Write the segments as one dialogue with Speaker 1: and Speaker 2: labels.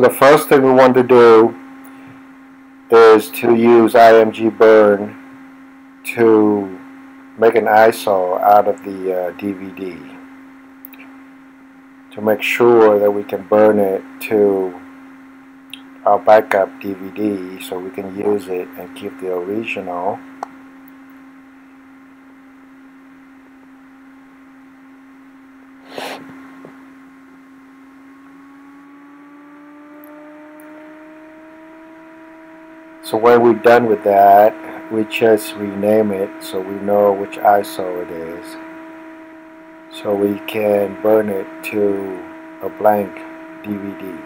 Speaker 1: So the first thing we want to do is to use ImgBurn to make an ISO out of the uh, DVD to make sure that we can burn it to our backup DVD so we can use it and keep the original So when we're done with that, we just rename it so we know which ISO it is. So we can burn it to a blank DVD.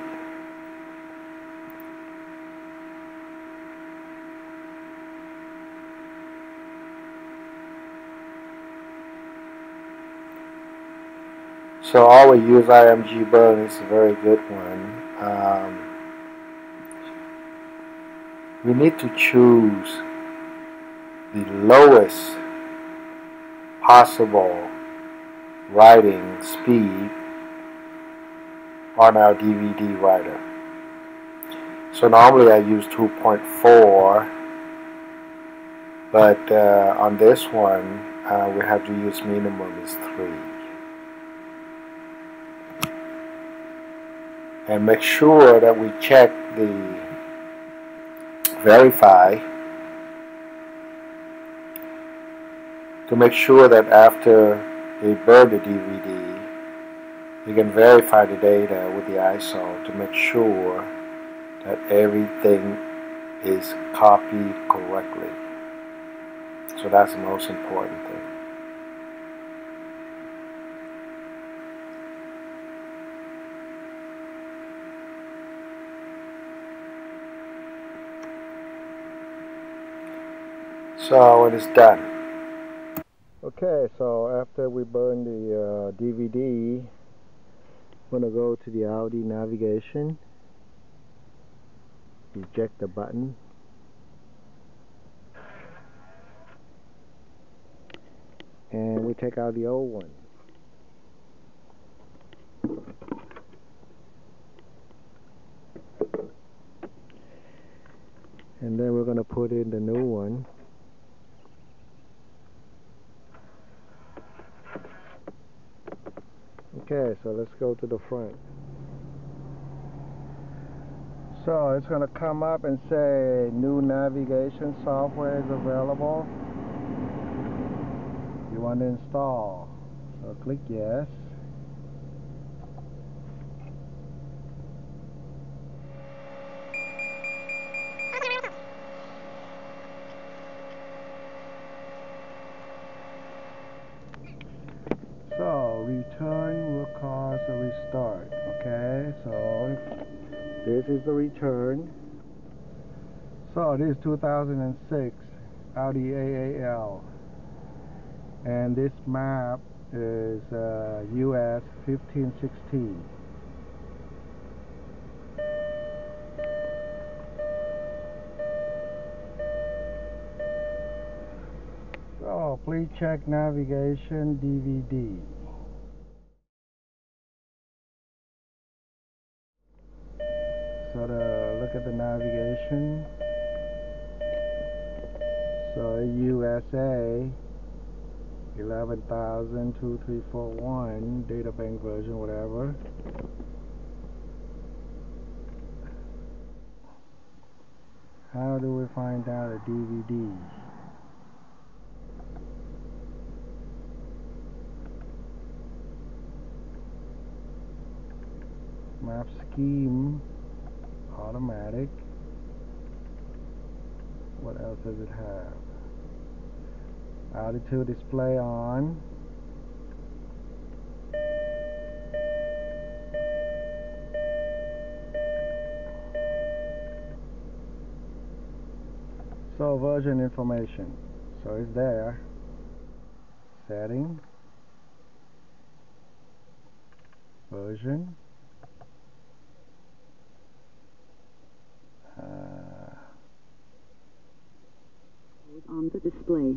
Speaker 1: So always use ImgBurn, it's a very good one. Um, we need to choose the lowest possible writing speed on our DVD writer. So normally I use 2.4 but uh, on this one uh, we have to use minimum is 3 and make sure that we check the verify to make sure that after they burn the DVD, you can verify the data with the ISO to make sure that everything is copied correctly. So that's the most important thing. So it's done. Okay, so after we burn the uh, DVD, I'm gonna go to the Audi navigation, eject the button, and we take out the old one. And then we're gonna put in the new one. Okay, so let's go to the front. So it's going to come up and say new navigation software is available. You want to install. So click yes. So return a restart. Okay, so this is the return. So this is 2006 Audi A8L, and this map is uh, US 1516. So please check navigation DVD. So to look at the navigation. So USA 11,02341 data bank version whatever. How do we find out a DVD? map scheme automatic. What else does it have? Altitude display on. So version information. So it's there. Setting. Version
Speaker 2: on the display.